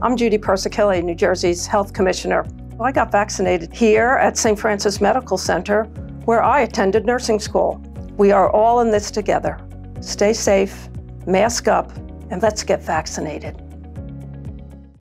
I'm Judy Persichilli, New Jersey's health commissioner. I got vaccinated here at St. Francis Medical Center, where I attended nursing school. We are all in this together. Stay safe, mask up, and let's get vaccinated.